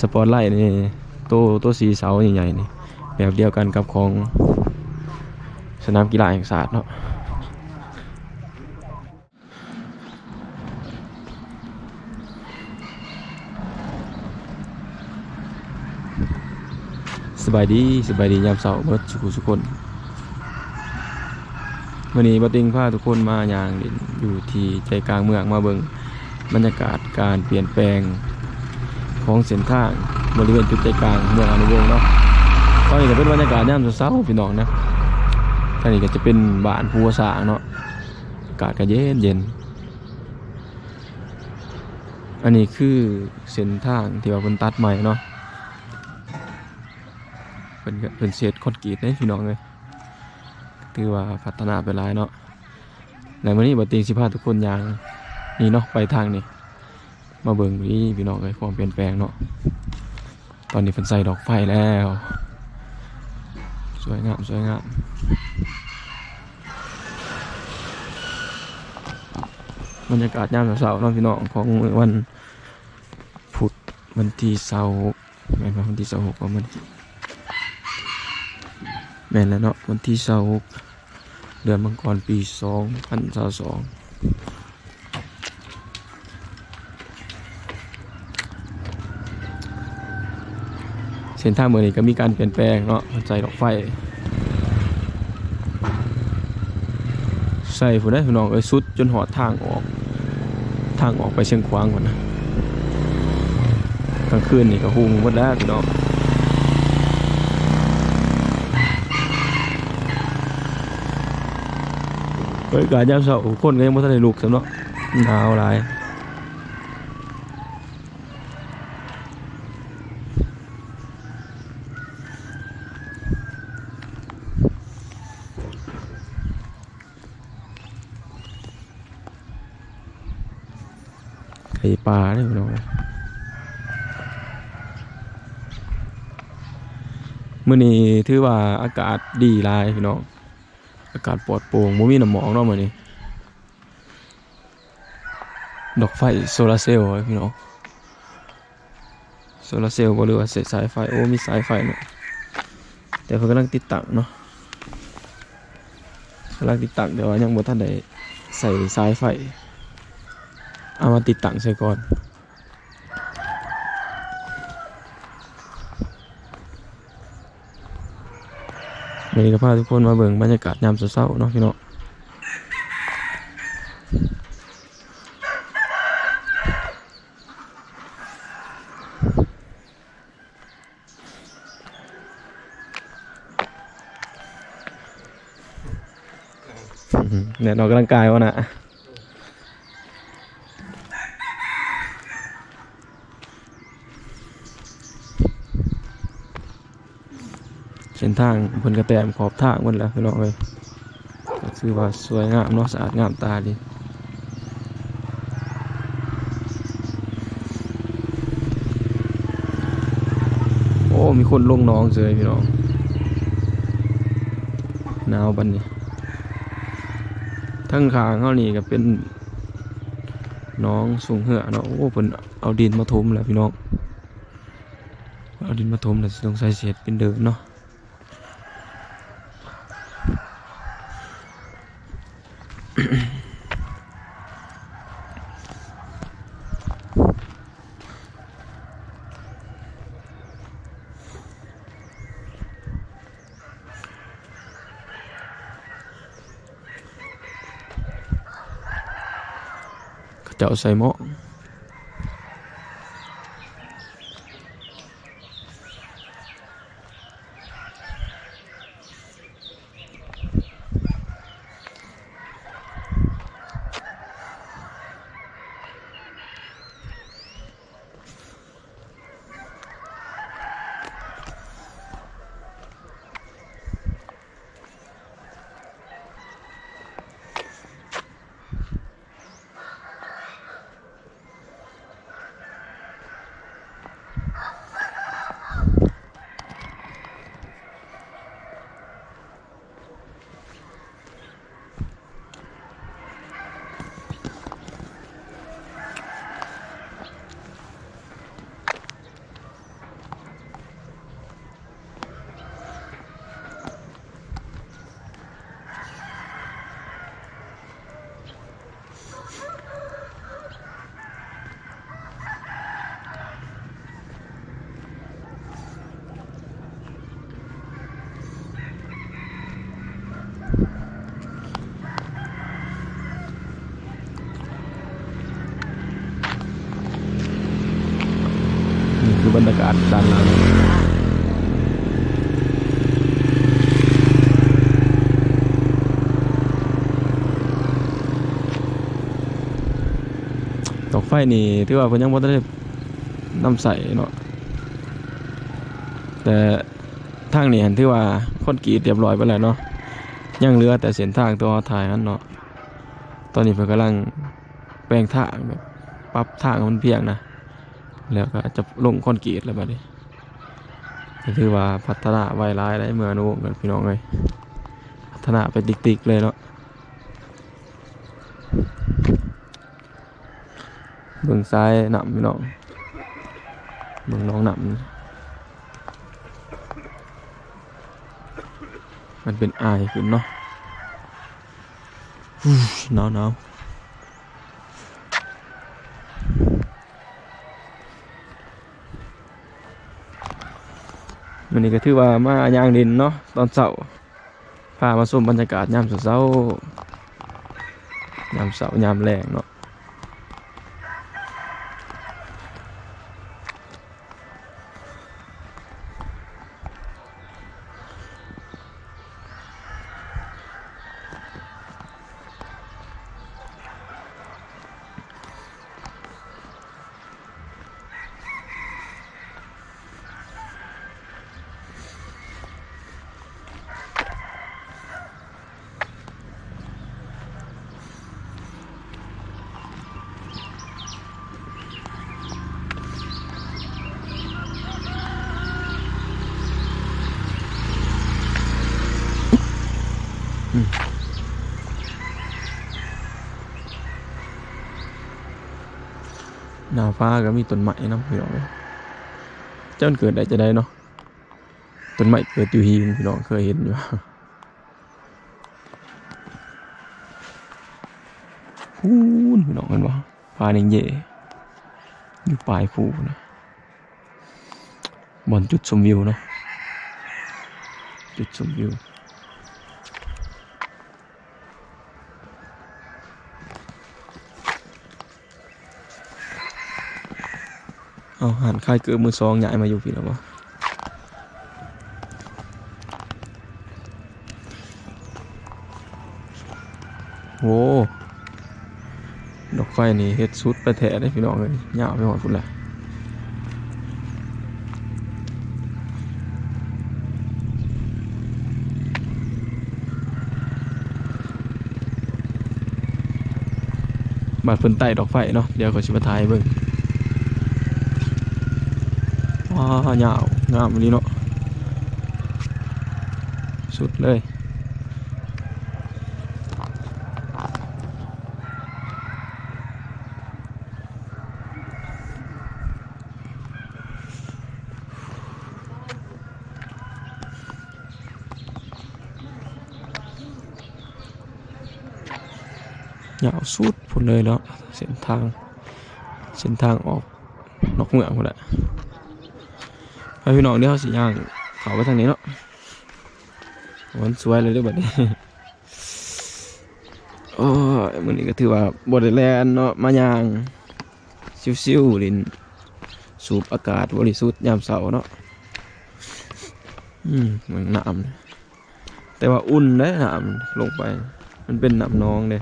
สปอตไลท์นี่โตโตสีเสาใหญ่ๆนี่แบบเดียวกันกับของสนามกีฬาแห่งชาสติเนาะสบายดีสบายดียามเสาร์เบิดสุขุสุกคนวันนี้บัติงพาทุกคนมาอย่างอยู่ที่ใจกลางเมืองมาเบิงบรรยากาศการเปลี่ยนแปลง ของเส้นทางบริเวณจุดใจกลางเมืองอนุวงศ์เนาะตอนนี้ก็เป็นบรรยากาศยามเช้าพี่น้องนะทางนี้ก็จะเป็นบ้านภูสางเนาะอากาศก็เย็นเย็นอันนี้คือเส้นทางที่ว่าเพิ่นตัดใหม่เนาะเป็นเป็นเศษคอนกรีตเด้พี่น้องเลยถือว่าพัฒนาไปหลายเนาะในวันนี้บัดติงสิพาทุกคนอย่างนี่เนาะไปทางนี้ มาเบิ่งนี่พี่น้องเลยความเปลี่ยนแปลงเนาะตอนนี้เพิ่นใส่ดอกไฟแล้ว สวยงามสวยงามบรรยากาศยามเช้าๆเนาะพี่น้องของวันพุธวันที่เสาร์แม่นว่าวันที่เสาร์ว่ามันแม่นแล้วเนาะวันที่เสาร์เดือนมังกรปีสองพันสาสอง ส้นทางเมืองนี้ก็มีการเปลี่ยนแปลงเนาะใจดอกไฟใส่ผู้ได้พี่น้องเอ้ยสุดจนหอดทางออก ทางออกไปเชียงควางก่อนนะกลางคืนนี่ก็หุงหมดแล้วพี่น้องเฮ้ยกาย่ามเสาคนก็ยังไม่ทันได้ลุกสำเนาะหนาวหลาย ไข่ปลาเนี่ยพี่น้องมื้อนี้ถือว่าอากาศดีหลายพี่น้องอากาศปลอดโปร่งบ่มีน้ำหมอกเนาะมื้อนี้ ดอกไฟโซลาร์เซลล์พี่น้องโซลาร์เซลล์บ่หรือว่าสายไฟโอ้มีสายไฟเนาะแต่เพิ่นกำลังติดตั้งเนาะกำลังติดตั้งแต่ว่ายังบ่ทันได้ใส่สายไฟ เอามาติดตั้งใส่ก่อนวันนี้ก็พาทุกคนมาเบิ่งบรรยากาศยามเช้าๆเนาะพี่เน้องอื้อหือเนี่ยออกกำลังกายวะนะ นทางเพิ่นกระแตมขอบทางหมันแล้วพี่น้องเลยก็คือว่าสวยงามเนาะสะอาดงามตาดีโอ้มีคนลงน้องเจอพี่น้องหนาวบันนี้ทั้งขางเขานี่ก็เป็นน้องสูงเหือเนาะโอ้เพิ่นเอาดินมาถมแล้วพี่น้องเอาดินมาถมแล้วต้องใส่เศษเป็นเดินเนาะ เขา อคือบรรยากาศด้านหลังตกไฟนี่ถือว่าเพิ่นยังบ่ได้นำใส่เนาะแต่ทางนี้เห็นถือว่าคนกรีตเรียบร้อยไปแล้วเนาะยังเหลือแต่เส้นทางตัวถ่ายอันเนาะตอนนี้เพิ่นกำลังแปลงทางแบบปรับทางมันเพียงนะ แล้วก็จะลงคอนกรีตแล้วบัดนี้ก็ถือว่าพัฒนาไวร้ายได้เมื่อนู้นกันพี่น้องเลยพัฒนาไปติ๊กๆเลยเนาะเบื้องซ้ายหนำพี่น้องเบื้องน้องหนำมันเป็นอายขึ้นเนาะฮู้หนาวหนาว วันนี้ก็ถือว่ามาย่างดินเนาะตอนเสาพามาชมบรรยากาศยามเช้าๆยามเช้ายามแรงเนาะ นาฟ้าก็มีต้นไม้นะพี่น้องเอ้ยเจ้ามันเกิดได้จะได้เนาะต้นไม้เกิดอยู่หินพี่น้องเคยเห็นอยู่พูนพี่น้องเห็นบ่ฟ้าแดงเย่อยู่ปลายภูนะบนจุดชมวิวเนาะจุดชมวิว เอาหันค่ายเกือบมือซองใหญ่มาอยู่พี่แล้ววะโว้ดอกไฟนี่เฮ็ดสุดไปแท้ได้พี่น้องเลยยาวไปหมดพุ่นแหละบาดเพิ่นไต่ดอกไฟเนาะเดี๋ยวก็สิมาถ่ายให้เบิ่ง ว้าวเหยาวงามนี้เนาะสุดเลยยาวสุดพุ่นเลยเนาะเส้นทางเส้นทางออกนอกเมืองพุ่นแหละ ไปพี่น้องเดี๋ยวเขาสิย่างเขาไปทางนี้เนาะวันสวยเลยเด้วยบัดนี้โอ้ยมือนี้ก็ถือว่าบ่ได้แลนเนาะมาย่างซิวๆลินสูบอากาศบริสุทธิ์ยามเช้าเนาะอืมเหมือนน้ำแต่ว่าอุ่นเด้น้ำลงไป มันเป็นน้ำนองเด้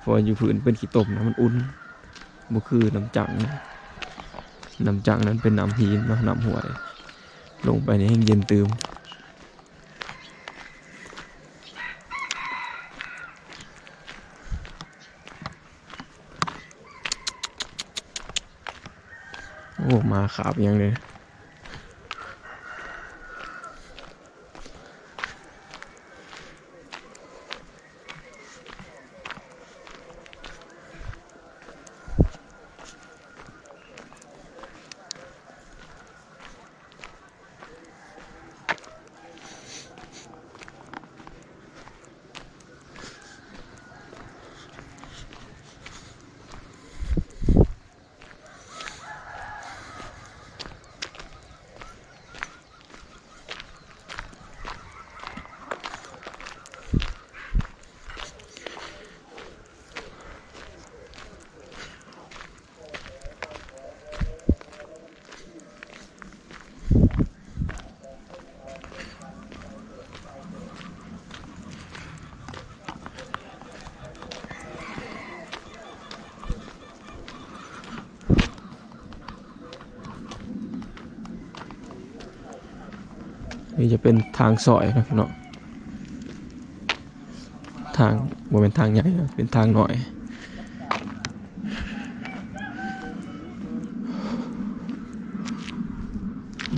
เพออยู่พื้นเป็นขี้ตมนะมันอุ่นบ่คือน้ำจังนะน้ำจังนั้นเป็นน้ำหินเนาะน้ำห้วย ลงไปในแห้งเย็นตืมโอ้มาขาบยังเลย นี่จะเป็นทางซอยนะพี่น้องทางบ่เป็นทางใหญ่นะเป็นทางหน่อย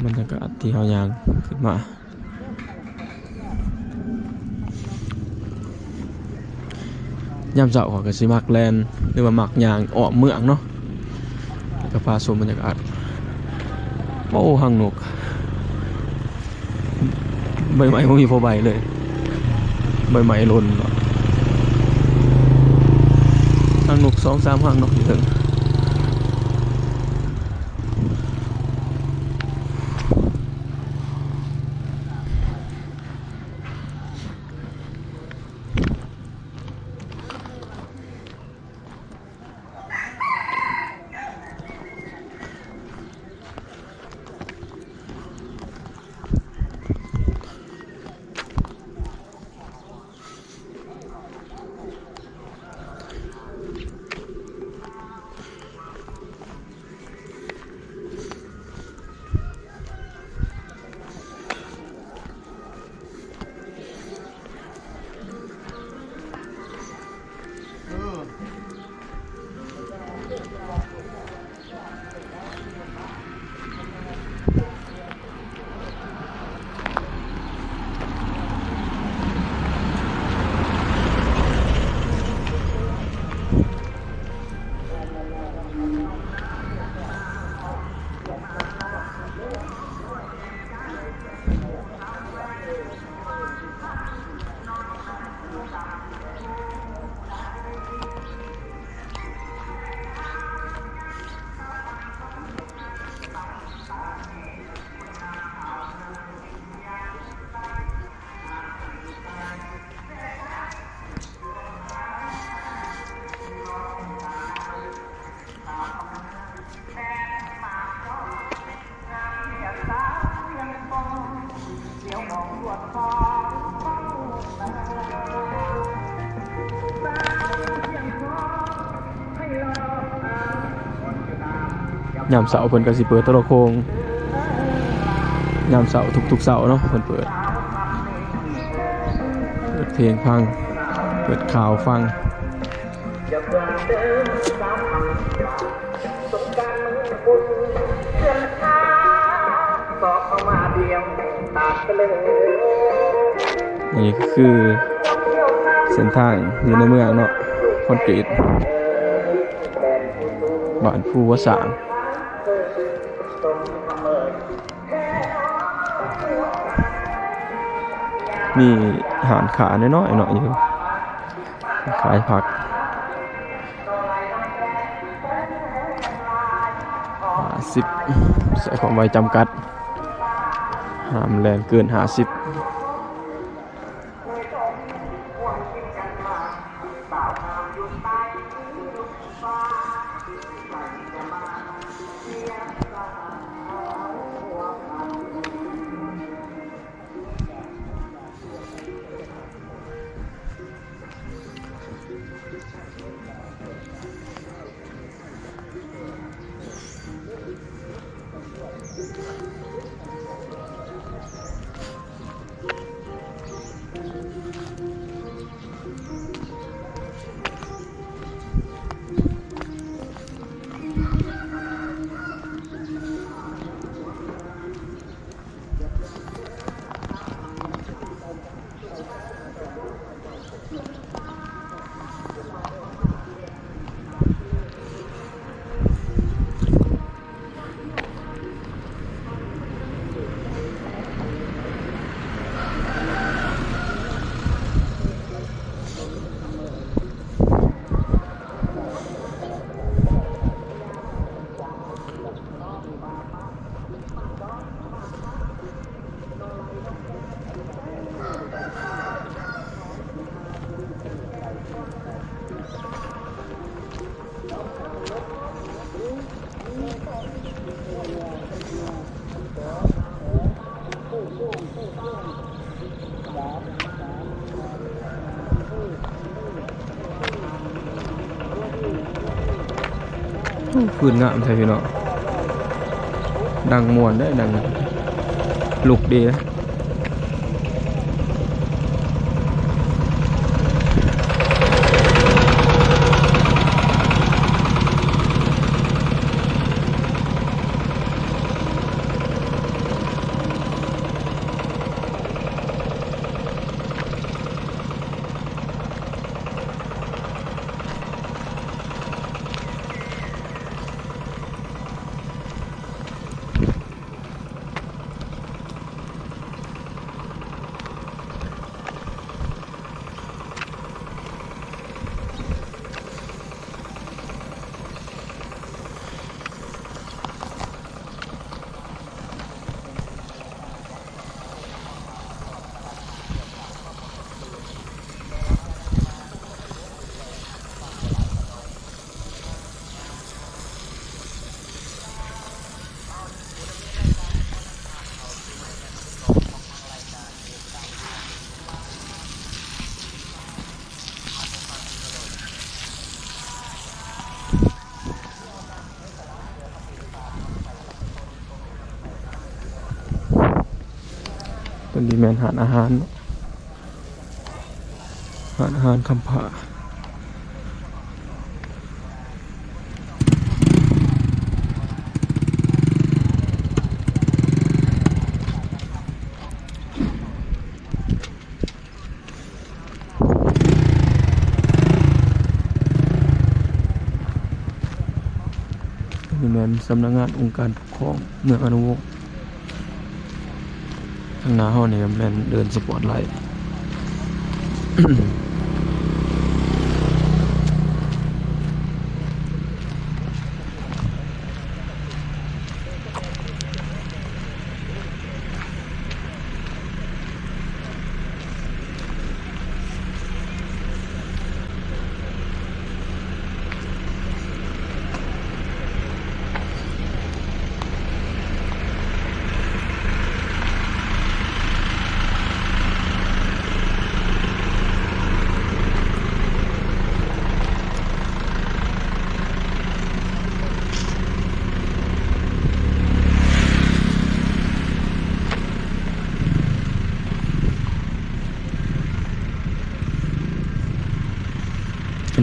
บรรยากาศที่เขายางขึ้นมายามเช้าเขอก็สิมักแลนหรือว่ามักยางออกเมืองเนาะแล้วก็พาชมบรรยากาศโอ้หังนก ใบไม้ก็มีพอใบเลย ใบไม้ล่นหนุกสองสามห้างนาะอยู่ถึง ยามเสาเพิ่นก็สิเปิดโทรโคงยามเสาร์ทุกๆเสาเนาะเพิ่นเปิด เปิดเพลงฟัง เปิดข่าวฟังนี่ก็คือเส้นทางอยู่ในเมืองเนาะคอนกรีตบ้านผู้วสาง มีหานขาน้อยๆหน่อยอยู่ขายผักสิบใส่ความไวจำกัดห้ามแรงเกินหาสิบ ฟืนงามใช่พี่น้องดังมวนได้ดังลุกดีนะ เป็นดีแมนหารอาหาร หารอาหารคำผาเป็นดีแมนสำนักงานองค์การปกครองเมืองอนุวงศ์ หน้าห้องนี่แมนเดินสปอร์ตไลท์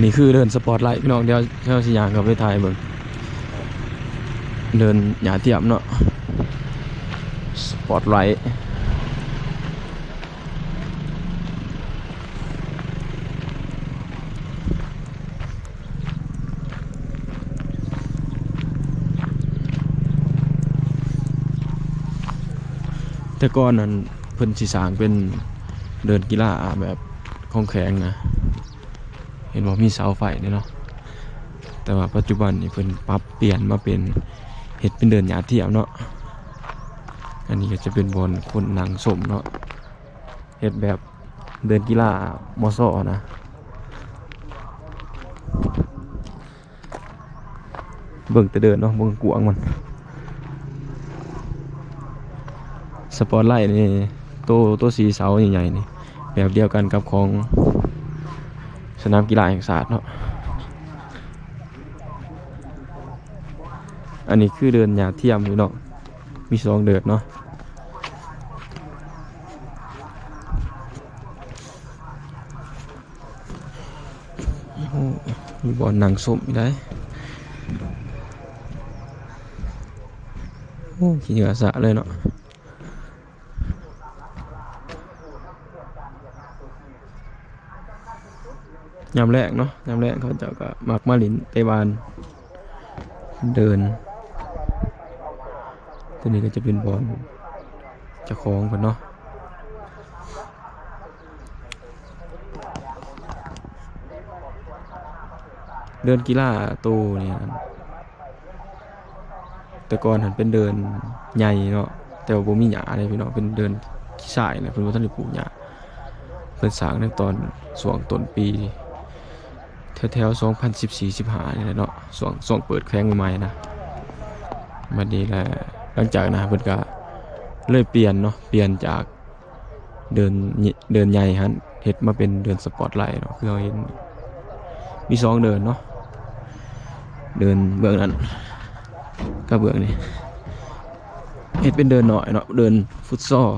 นี้คือเดินสปอร์ตไลท์พี่น้องเดี๋ยวเช่าสิยางกับไปถ่ายเบิ่งเดินหยาเทียมเนาะสปอร์ตไลท์แต่ก่อนนั้นเพิ่นสิสางเป็นเดินกีฬาแบบของแข็งนะ เห็นว่ามีเสาไฟเนี่ยเนาะแต่ว่าปัจจุบันนี่เพิ่นปรับเปลี่ยนมาเป็นเห็ดเป็นเดินหยาเที่ยวเนาะอันนี้ก็จะเป็นบอลคนหนางสมเนาะเห็ดแบบเดินกีฬามอซอนะเบิ่งแต่เดินเนาะเบิ่งกวงมันสปอร์ตไลท์นี่โตโตสีเสาใหญ่ๆนี่แบบเดียวกันกับของ สนามกีฬาแห่งชาติเนาะ อันนี้คือเดินหยาเทียมอยู่เนาะ มีสองเดินเนาะโอ้มีบอลหนังส้มอีกได้โอ้ขี้เหงื่อสะเลยเนาะ ยามแรกเนาะยามแรกเขาจ้าก็มักมาลินไปบานเดิน ตัวนี้ก็จะเป็นบอลจะคล้าของกันเนาะเดินกีฬาตู้นี่นะแต่ก่อนหันเป็นเดินใหญ่เนาะแต่ว่าบ่มีหญ้าเลยพี่น้องเป็นเดินขี้สายนะเพิ่นบ่ทันได้ปลูกหญ้าเพิ่นสางในตอนช่วงต้นปี แถวๆ2014 15นี่แหละเนาะช่วงช่วงเปิดแข้งใหม่ๆนะบัดนี้แหละหลังจากนะเพิ่นก็เลยเปลี่ยนเนาะเปลี่ยนจากเดินเดินใหญ่ฮันเฮ็ดมาเป็นเดินสปอร์ตไลท์เนาะคือเราเห็นมีสองเดินเนาะเดินเบื้องนั้นก็เบื้องนี้เฮ็ดเป็นเดินหน่อยเนาะเดินฟุตซอล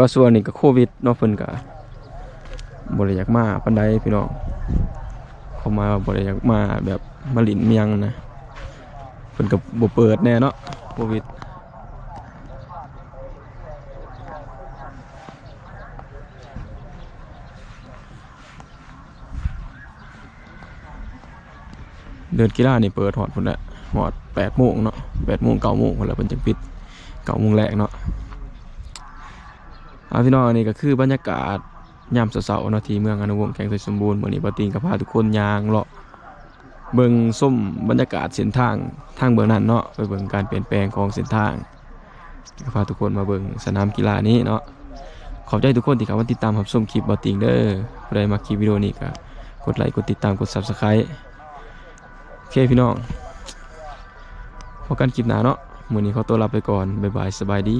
ว่าส่วนนี้ก็โควิดเนาะเพิ่นก็บ่ได้อยากมาปานใดพี่น้องเขามาบ่ได้อยากมาแบบมาหลินเมียงนะเพิ่นก็บ่เปิดแน่เนาะโควิดเดินกีฬานี่เปิดหอดพุ่นละหอดแปดโมงเนาะแปดโมงเก้าโมงพุ่นละเพิ่นจังปิดเก้าโมงแรกเนาะ อาพี่น้องอันนี้ก็คือบรรยากาศยามเสาร์นาที่เมืองอนุวงศ์แข่งไทยสมบูรณ์มื้อนี้บ่ติงก็พาทุกคนย่างเลาะเบิ่งส้มบรรยากาศเส้นทางทางเบื้องนั้นเนาะไปเบิ่งการเปลี่ยนแปลงของเส้นทางก็พาทุกคนมาเบิ่งสนามกีฬานี้เนาะขอบใจทุกคนที่เข้ามาติดตามรับชมคลิปบ่ติงเด้อผู้มาคลิปวิดีโอนี้ก็กดไลค์กดติดตามกด Subscribe โอเคพี่น้องพอกันคลิปหน้าเนาะมื้อนี้ขอตัวลาไปก่อนบ๊ายบายสบายดี